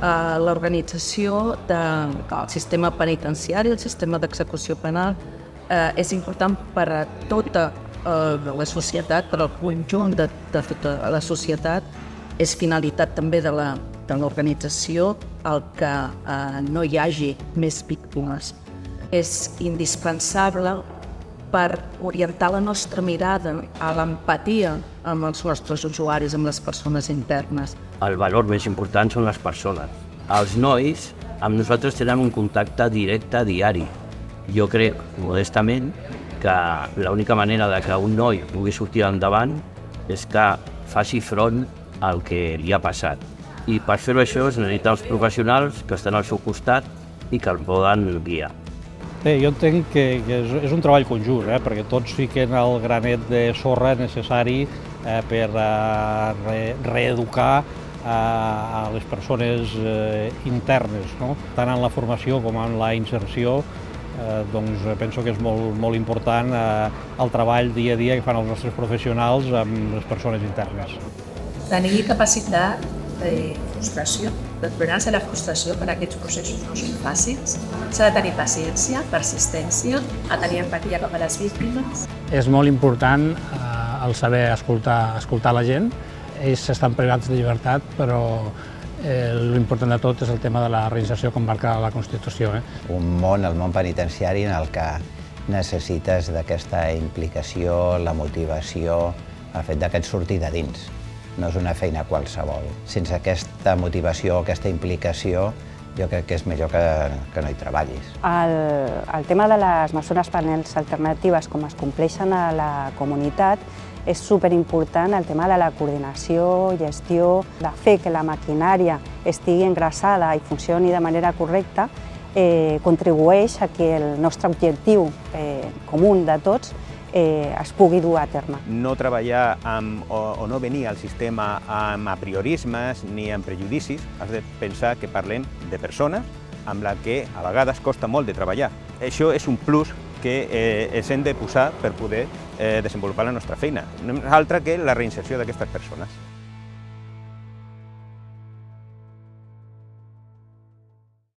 eh, l'organització del sistema penitenciari, el sistema d'execució penal, eh, és important per a tota eh, la societat, per al conjunt de, de tota la societat, és finalitat també de la de l'organització el que eh, no hi hagi més víctimes. És indispensable per orientar la nostra mirada a l'empatia amb els nostres usuaris, amb les persones internes. El valor més important són les persones. Els nois amb nosaltres tenen un contacte directe diari. Jo crec, modestament, que l'única manera de que un noi pugui sortir endavant és que faci front al que li ha passat. I per fer-ho això es necessiten els professionals que estan al seu costat i que el poden guiar. Bé, jo entenc que, que és, és un treball conjunt, eh, perquè tots fiquen el granet de sorra necessari eh, per eh, re, reeducar eh, a les persones eh, internes, no? tant en la formació com en la inserció, eh, doncs penso que és molt, molt important eh, el treball dia a dia que fan els nostres professionals amb les persones internes. Tenir capacitat de frustració, de tolerància a la frustració per a aquests processos no són fàcils. S'ha de tenir paciència, persistència, a tenir empatia cap a les víctimes. És molt important eh, el saber escoltar, escoltar la gent. Ells estan privats de llibertat, però eh, l'important de tot és el tema de la reinserció com marca la Constitució. Eh? Un món, el món penitenciari, en el que necessites d'aquesta implicació, la motivació, el fet d'aquest sortir de dins no és una feina qualsevol. Sense aquesta motivació, aquesta implicació, jo crec que és millor que, que no hi treballis. El, el tema de les mesures penals alternatives, com es compleixen a la comunitat, és superimportant el tema de la coordinació, gestió, de fer que la maquinària estigui engraçada i funcioni de manera correcta, eh, contribueix a que el nostre objectiu eh, comú de tots eh, es pugui dur a terme. No treballar amb, o, o no venir al sistema amb apriorismes ni amb prejudicis, has de pensar que parlem de persones amb la que a vegades costa molt de treballar. Això és un plus que eh, ens hem de posar per poder eh, desenvolupar la nostra feina. No és altra que la reinserció d'aquestes persones.